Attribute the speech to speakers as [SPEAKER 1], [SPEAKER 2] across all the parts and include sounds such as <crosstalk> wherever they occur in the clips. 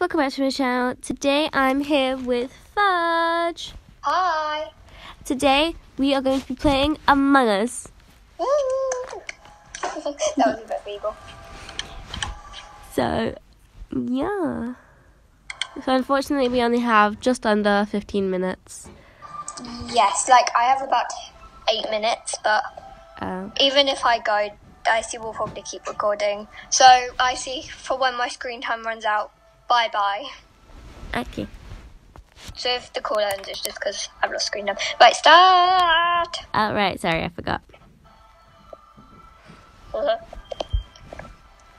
[SPEAKER 1] welcome back to my channel. Today I'm here with Fudge.
[SPEAKER 2] Hi.
[SPEAKER 1] Today we are going to be playing Among Us. <laughs>
[SPEAKER 2] That was a bit feeble.
[SPEAKER 1] So, yeah. So unfortunately we only have just under 15 minutes.
[SPEAKER 2] Yes, like I have about eight minutes, but
[SPEAKER 1] Uh,
[SPEAKER 2] even if I go, Icy will probably keep recording. So, Icy, for when my screen time runs out, bye bye.
[SPEAKER 1] okay.
[SPEAKER 2] So, if the call ends, it's just because I've lost screen time. Right, start!
[SPEAKER 1] Uh, right, sorry, I forgot. <laughs>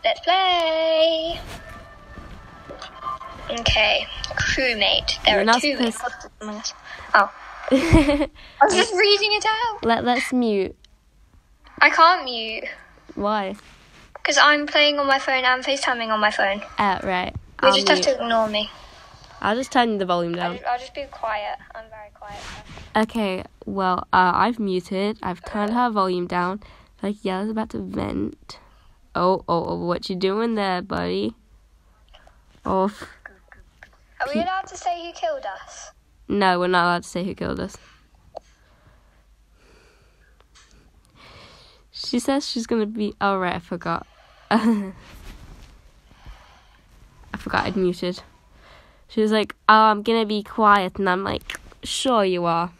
[SPEAKER 2] Let's play! Okay, crewmate. There
[SPEAKER 1] You're
[SPEAKER 2] are two
[SPEAKER 1] supposed-. <laughs>
[SPEAKER 2] Oh, I was <laughs> just reading it out.
[SPEAKER 1] Let, let's mute.
[SPEAKER 2] I can't mute.
[SPEAKER 1] Why?
[SPEAKER 2] Because I'm playing on my phone and FaceTiming on my phone.
[SPEAKER 1] Uh, right.
[SPEAKER 2] You
[SPEAKER 1] I'll,
[SPEAKER 2] just have to ignore me.
[SPEAKER 1] I'll just turn the volume
[SPEAKER 2] I'll
[SPEAKER 1] down.
[SPEAKER 2] I'll just be quiet. I'm very quiet.
[SPEAKER 1] Okay, well, uh, I've muted. I've turned her volume down. Like, yeah, I was about to vent. Oh, oh, oh, what you doing there, buddy? Oh,
[SPEAKER 2] Are we allowed to say who killed us?
[SPEAKER 1] no, we're not allowed to say who killed us. She says she's gonna be. Oh, right, I forgot. <laughs> I forgot I'd muted. She was like, "Oh, I'm gonna be quiet," and I'm like, "Sure you are,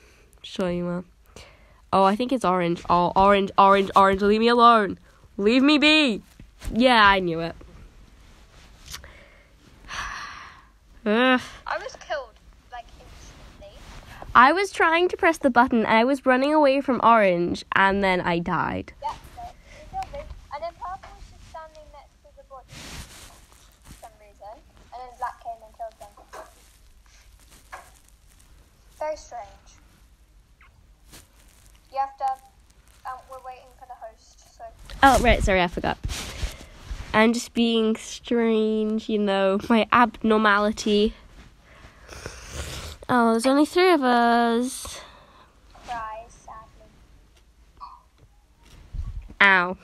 [SPEAKER 1] sure you are." Oh, I think it's orange. Oh, orange, orange, orange. Leave me alone. Leave me be. Yeah, I knew it. <sighs> Ugh.
[SPEAKER 2] I was killed, like, instantly.
[SPEAKER 1] I was trying to press the button I was running away from orange and then I died.
[SPEAKER 2] Yeah, so he killed me. And then purple was just standing next to the body for some reason. And then black came and killed them. Very strange. You have to. Um, we're waiting for the host, so.
[SPEAKER 1] Oh, right, sorry, I forgot. I'm just being strange, you know, <laughs> my abnormality. Oh, there's only three of us.
[SPEAKER 2] Sadly.
[SPEAKER 1] Ow.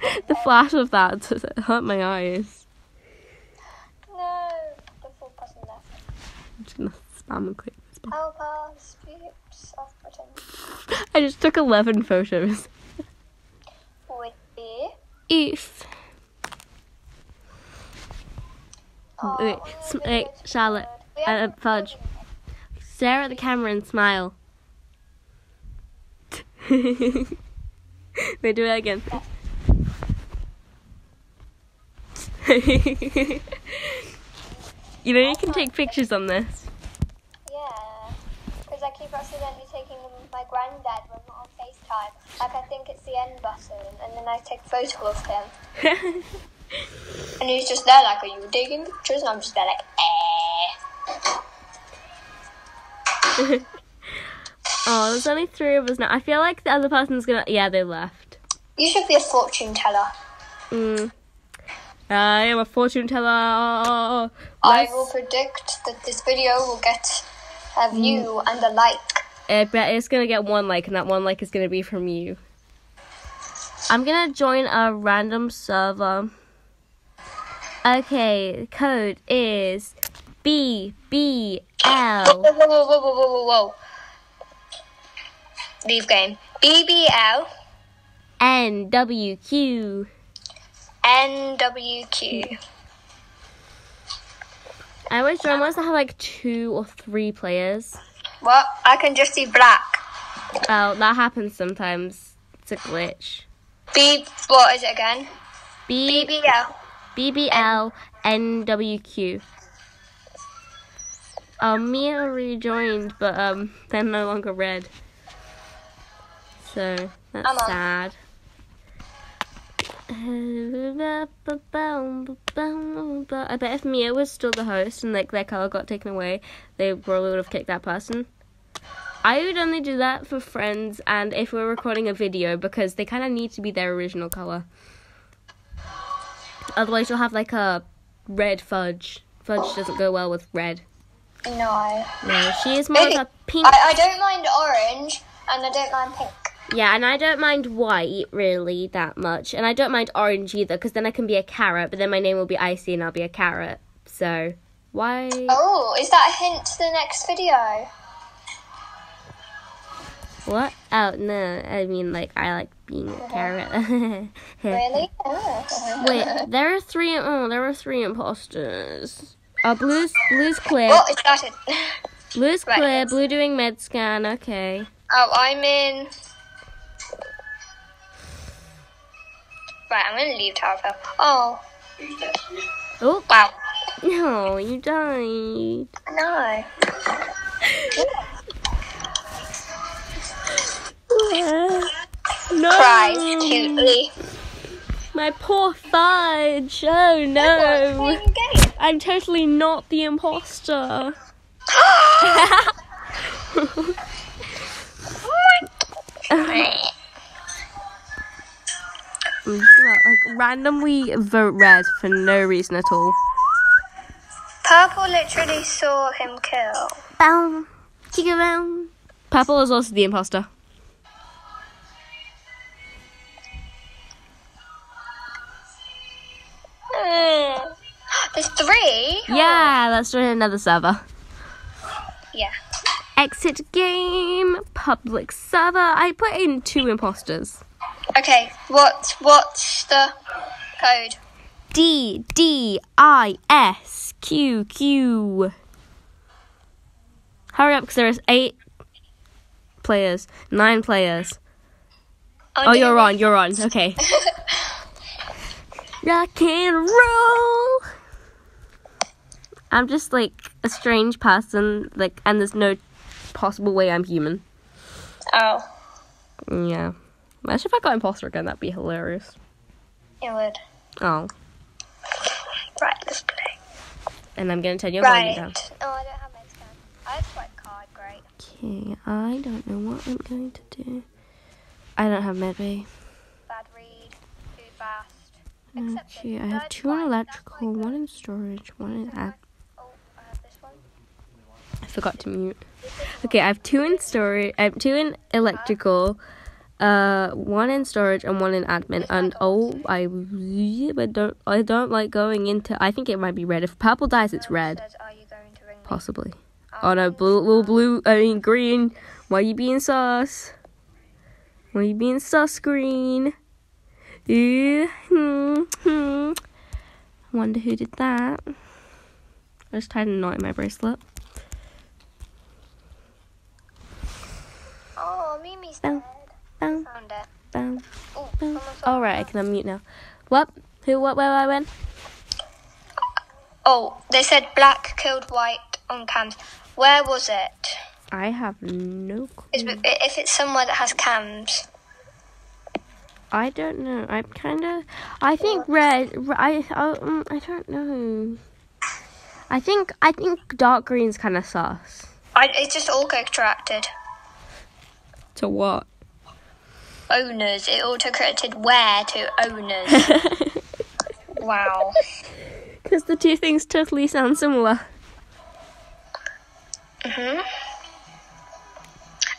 [SPEAKER 1] <laughs> the flash of that <laughs> hurt my eyes.
[SPEAKER 2] No! The full person left.
[SPEAKER 1] I'm just gonna spam and click this button.
[SPEAKER 2] Help us, peeps of
[SPEAKER 1] I just took 11 photos.
[SPEAKER 2] Be.
[SPEAKER 1] Oof.
[SPEAKER 2] Oh,
[SPEAKER 1] Wait, wait. Charlotte,
[SPEAKER 2] We
[SPEAKER 1] uh, Fudge. Stare at the camera and smile. <laughs> Wait, do it again. <laughs> you know, you can take pictures on this.
[SPEAKER 2] Yet. Yeah. Because I keep accidentally taking my granddad when we're on FaceTime. Like, I think it's the end button, and then I take a photo of him. <laughs> And he's just there, like, are you taking pictures? And I'm just there, like, eh. <laughs>
[SPEAKER 1] oh, there's only three of us now. I feel like the other person's gonna. Yeah, they left.
[SPEAKER 2] You should be a fortune teller.
[SPEAKER 1] Mm. I am a fortune teller.
[SPEAKER 2] I
[SPEAKER 1] Let's-
[SPEAKER 2] will predict that this video will get a view mm. and a like.
[SPEAKER 1] Eh, I bet it's gonna get one like, and that one like is gonna be from you. I'm gonna join a random server. Okay, code is B B
[SPEAKER 2] Whoa, whoa, whoa, whoa, whoa, whoa, whoa, whoa. Leave game. BBL
[SPEAKER 1] N W Q.
[SPEAKER 2] NWQ.
[SPEAKER 1] I always join ones that have like two or three players.
[SPEAKER 2] What? I can just see black.
[SPEAKER 1] Oh, that happens sometimes. It's a glitch.
[SPEAKER 2] B. What is it again?
[SPEAKER 1] B
[SPEAKER 2] BBL.
[SPEAKER 1] B B L N W Q. Um, Mia rejoined, but um, they're no longer red. So that's sad. <laughs> I bet if Mia was still the host and like their color got taken away, they probably would have kicked that person. I would only do that for friends and if we're recording a video because they kind of need to be their original color. Otherwise, you'll have like a red fudge. Fudge doesn't go well with red.
[SPEAKER 2] No.
[SPEAKER 1] No, she is more of a pink.
[SPEAKER 2] I, I don't mind orange and I don't mind pink.
[SPEAKER 1] Yeah, and I don't mind white really that much, and I don't mind orange either because then I can be a carrot, but then my name will be Icy and I'll be a carrot. So why?
[SPEAKER 2] Oh, is that a hint to the next video?
[SPEAKER 1] What? Oh no! I mean, like I like being a carrot. <laughs>
[SPEAKER 2] Really? Oh.
[SPEAKER 1] Wait, there are three. Oh, there are three imposters. Uh, blue's blue's clear.
[SPEAKER 2] Oh, it started.
[SPEAKER 1] Blue's <laughs>
[SPEAKER 2] right.
[SPEAKER 1] clear. Blue doing med scan. Okay.
[SPEAKER 2] Oh, I'm in. Right, I'm gonna leave Tower of Oh,
[SPEAKER 1] Oh
[SPEAKER 2] wow.
[SPEAKER 1] no! You died.
[SPEAKER 2] No.
[SPEAKER 1] No.
[SPEAKER 2] Cries cutely.
[SPEAKER 1] My poor fudge. Oh no!
[SPEAKER 2] Playing a game.
[SPEAKER 1] I'm totally not the imposter. <gasps> <laughs> Oh gonna <laughs> like randomly vote red for no reason at all.
[SPEAKER 2] Purple literally saw him kill.
[SPEAKER 1] Bow, chicka bow. Purple is also the imposter.
[SPEAKER 2] Hmm. There's three.
[SPEAKER 1] Yeah, let's join another server.
[SPEAKER 2] Yeah.
[SPEAKER 1] Exit game, public server. I put in two imposters.
[SPEAKER 2] Okay. What? What's the code?
[SPEAKER 1] D D I S Q Q. Hurry up, because there's eight players, nine players. Oh, oh you're on. You're on. Okay. <laughs> Rock and roll. I'm just like a strange person, like, and there's no possible way I'm human.
[SPEAKER 2] Oh,
[SPEAKER 1] Yeah. Imagine if I got imposter again. That'd be hilarious.
[SPEAKER 2] it would.
[SPEAKER 1] Oh,
[SPEAKER 2] Right. Let's play.
[SPEAKER 1] and I'm gonna turn your volume
[SPEAKER 2] Right.
[SPEAKER 1] down.
[SPEAKER 2] Oh, I don't have my scan. I have swipe card. Great.
[SPEAKER 1] Okay, I don't know what I'm going to do. I don't have medbay.
[SPEAKER 2] Bad read. Too fast.
[SPEAKER 1] Okay, I have two in electrical, one in storage, one in ad.
[SPEAKER 2] Oh, I have this one.
[SPEAKER 1] I forgot to mute. Okay, I have two in storage. I have two in electrical, uh, one in storage and one in admin. And oh, I but don't I don't like going into. I think it might be red. If purple dies, it's red, possibly. Oh no, blue, blue. I mean green. Why are you being sus? Why are you being sus, green? Yeah, hmm, hmm. Wonder who did that. I just tied a knot in my bracelet.
[SPEAKER 2] Oh, Mimi's
[SPEAKER 1] Bow.
[SPEAKER 2] dead.
[SPEAKER 1] Bow,
[SPEAKER 2] Found it.
[SPEAKER 1] bow,
[SPEAKER 2] Oh,
[SPEAKER 1] bow.
[SPEAKER 2] someone saw
[SPEAKER 1] All right, I can unmute now. What? Who? What? Where? Where? When?
[SPEAKER 2] Oh, they said black killed white on cams. Where was it?
[SPEAKER 1] I have no
[SPEAKER 2] Is-
[SPEAKER 1] clue.
[SPEAKER 2] If it's somewhere that has cams.
[SPEAKER 1] I don't know. I'm kind of. I think red. r- I. oh, mm, I don't know. I think. I think dark green's kind of sus.
[SPEAKER 2] I, it's just auto extracted.
[SPEAKER 1] To what?
[SPEAKER 2] Owners. It auto corrected where to owners. <laughs> wow.
[SPEAKER 1] Because the two things totally sound similar.
[SPEAKER 2] Mhm.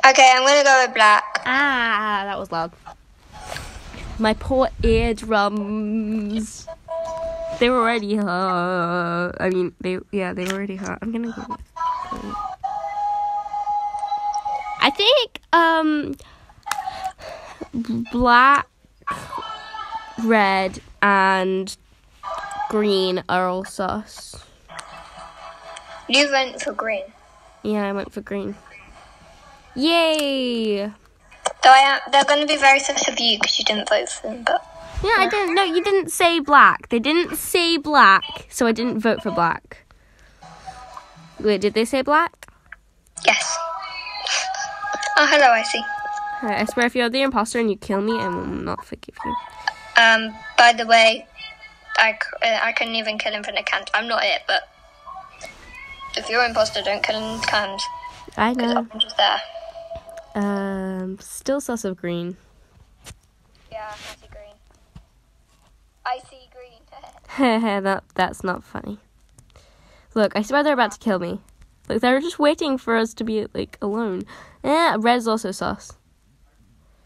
[SPEAKER 2] Okay, I'm gonna go with black.
[SPEAKER 1] Ah, that was loud. My poor eardrums. They were already hurt. I mean, they yeah, they were already hurt. I'm gonna go. With. I think um, black, red, and green are all sus.
[SPEAKER 2] You went for green.
[SPEAKER 1] Yeah, I went for green. Yay!
[SPEAKER 2] Though I am, they're gonna be very sus of you because you didn't vote for them. But
[SPEAKER 1] Yeah, I didn't. No, you didn't say black. They didn't say black, so I didn't vote for black. Wait, did they say black?
[SPEAKER 2] yes. Oh, hello, I see.
[SPEAKER 1] I swear, if you're the imposter and you kill me, I will not forgive you.
[SPEAKER 2] Um, by the way, I, uh, I couldn't even kill him from the cams. I'm not it, but if you're an imposter, don't kill him in cams.
[SPEAKER 1] I know.
[SPEAKER 2] I'm just there.
[SPEAKER 1] Um, still sus of green.
[SPEAKER 2] Yeah, I see green. I see green. <laughs> <laughs>
[SPEAKER 1] that that's not funny. Look, I swear they're about to kill me. Like they're just waiting for us to be like alone. Yeah, red's also sus.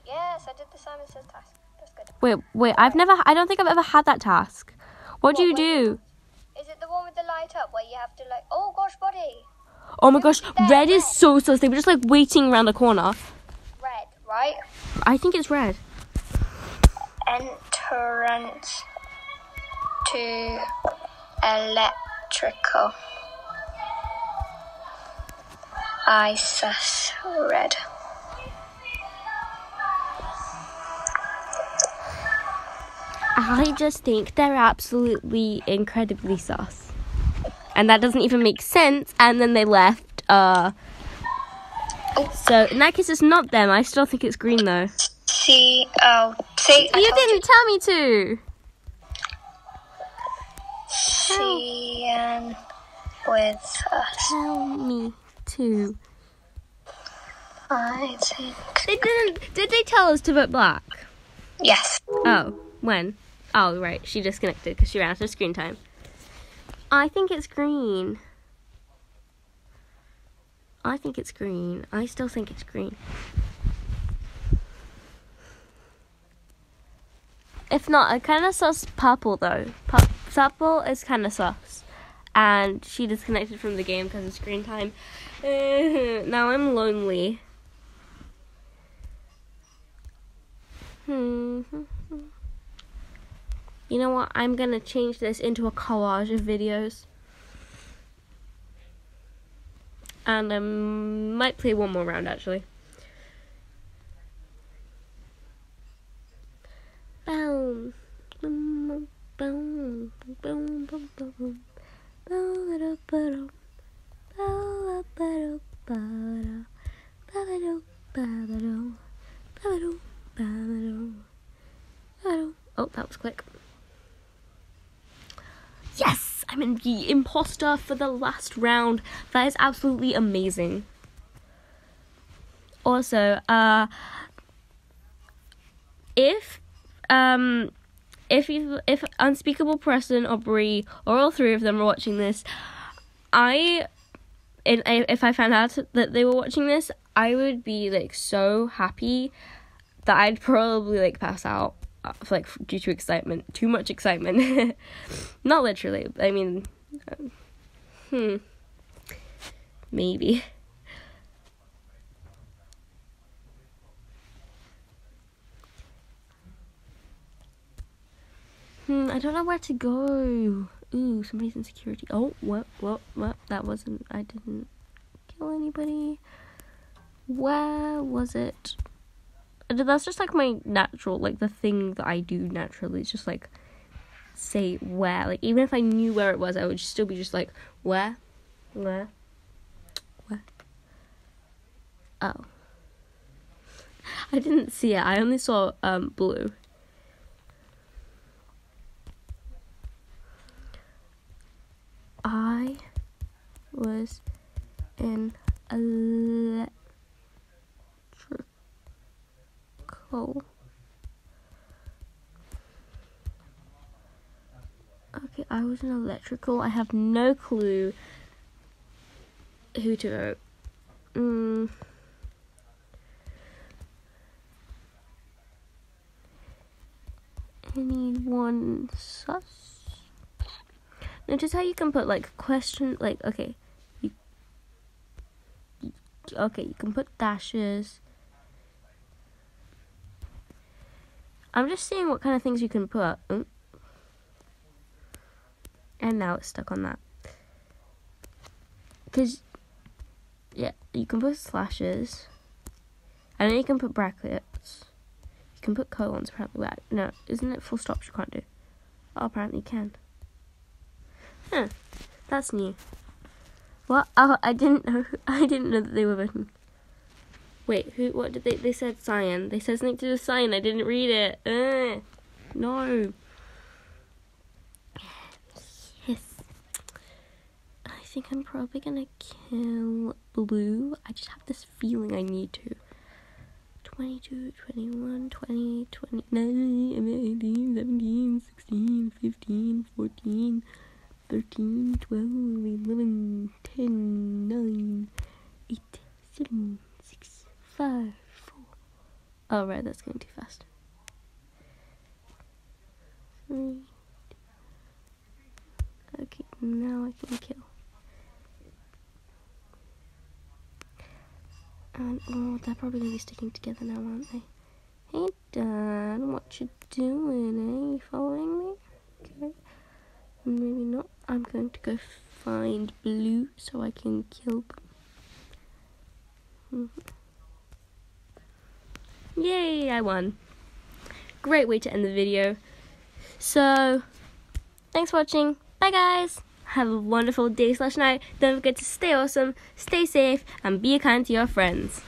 [SPEAKER 2] Yes, I did the Simon Says task. That's good.
[SPEAKER 1] Wait, wait. I've never. I don't think I've ever had that task. What do you do?
[SPEAKER 2] Is it the one with the light up where you have to like, oh gosh, body,
[SPEAKER 1] Oh my gosh, red is so sus. They were just like waiting around the corner.
[SPEAKER 2] red, right?
[SPEAKER 1] I think it's red.
[SPEAKER 2] Entrance to electrical. I sus red.
[SPEAKER 1] I just think they're absolutely incredibly sus. And that doesn't even make sense. And then they left. Uh, so in that case, it's not them. I still think it's green though.
[SPEAKER 2] C oh. I
[SPEAKER 1] You didn't tell me to.
[SPEAKER 2] Cyan with us.
[SPEAKER 1] Tell me to.
[SPEAKER 2] I think.
[SPEAKER 1] They didn't. Did they tell us to vote black?
[SPEAKER 2] Yes.
[SPEAKER 1] Oh, when? Oh, right. She disconnected because she ran out of screen time. I think it's green. I think it's green. I still think it's green. If not, I kind of sus purple though. Pu- purple is kind of sus. And she disconnected from the game because of screen time. <laughs> now I'm lonely. Hmm. You know what? I'm gonna change this into a collage of videos. And I um, might play one more round actually. Boom. Boom, boom, boom, boom, boom. Oh, that was quick. Yes, I'm the imposter for the last round. That is absolutely amazing. Also, uh, if um, if you if Unspeakable Preston or Brie or all three of them are watching this, I, if I found out that they were watching this, I would be like so happy that I'd <laughs> probably like pass out like due to excitement, too much excitement. <laughs> Not literally. I mean, um, hmm, maybe. Hmm, I don't know where to go. Ooh, somebody's in security. Oh, what, what, what? That wasn't. I didn't kill anybody. Where was it? That's just like my natural like the thing that i do naturally is just like say where like even if i knew where it was i would still be just like where? Where? Where? Oh. I didn't see it. I only saw um blue. I was in a Oh. Okay, I was electrical. I have no clue who to vote. Mm. Anyone sus? Notice how you can put like question, like okay, you, okay, you can put dashes I'm just seeing what kind of things you can put. And now it's stuck on that. Because, yeah, you can put slashes. And then you can put brackets. You can put colons, apparently. Wait, no, isn't it full stops you can't do? Oh, apparently you can. Huh, that's new. What? Oh, I didn't know. <laughs> I didn't know that they were voting. Wait, who? What did they? They said cyan. They said something to do cyan. I didn't read it. Ugh. No. Yes. I think I'm probably gonna kill blue. I just have this feeling I need to. 22, 21, 20, 29, 18, 17, 16, 15, 14, 13, 12, 11, 10, 9, 8, 7, five, four. Oh, right, that's going too fast. Three. Okay, now I can kill. And oh, they're probably gonna be sticking together now, aren't they? Hey, Dad, what you doing? Eh? You following me? Okay. Maybe not. I'm going to go find blue so I can kill them. Mm -hmm. Yay, I won. Great way to end the video. So, thanks for watching. Bye, guys. Have a wonderful day slash night. Don't forget to stay awesome, stay safe, and be kind to your friends.